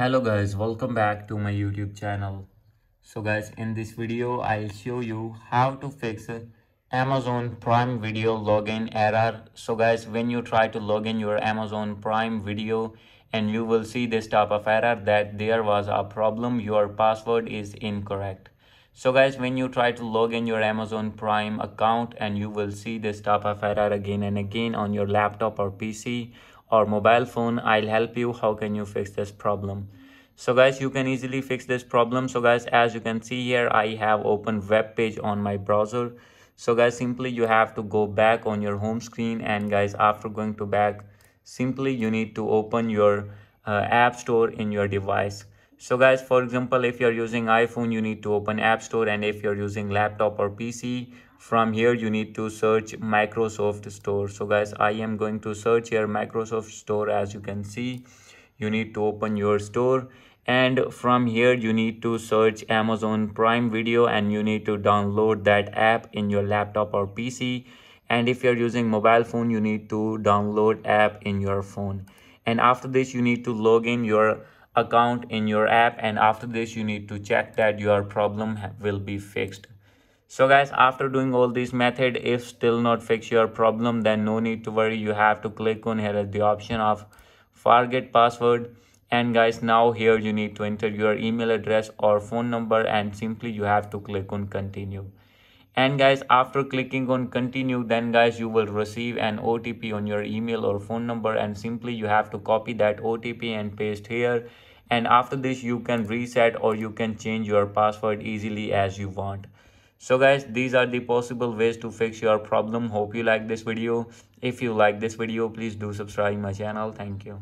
hello guys welcome back to my youtube channel. So guys in this video i'll show you how to fix amazon prime video login error. So guys when you try to log in your amazon prime video and you will see this type of error that there was a problem your password is incorrect. So guys when you try to log in your amazon prime account and you will see this type of error again and again on your laptop or pc or mobile phone i'll help you. How can you fix this problem? So guys you can easily fix this problem. So guys as you can see here i have opened web page on my browser. So guys simply you have to go back on your home screen. And guys after going to back simply you need to open your uh, app store in your device. So guys for example if you're using iphone you need to open app store. And if you're using laptop or pc from here you need to search microsoft store. So guys i am going to search here microsoft store. As you can see you need to open your store. And from here you need to search amazon prime video and you need to download that app in your laptop or pc and if you're using mobile phone you need to download app in your phone. And after this you need to log in your account in your app. And after this you need to check that your problem will be fixed so guys after doing all these method if still not fix your problem then no need to worry. You have to click on here at the option of forget password. And guys now here you need to enter your email address or phone number and simply you have to click on continue. And guys after clicking on continue then guys you will receive an otp on your email or phone number and simply you have to copy that otp and paste here. And after this you can reset or you can change your password easily as you want so guys these are the possible ways to fix your problem. Hope you like this video. If you like this video please do subscribe my channel. Thank you